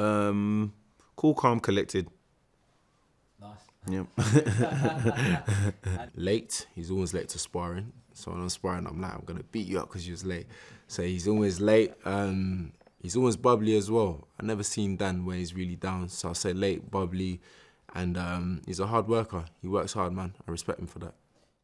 Um, cool, calm, collected. Nice. Yeah. late. He's always late to sparring. So when I'm sparring, I'm like, I'm gonna beat you up because you was late. So he's always late. Um, he's always bubbly as well. I never seen Dan when he's really down. So I say late, bubbly, and um, he's a hard worker. He works hard, man. I respect him for that.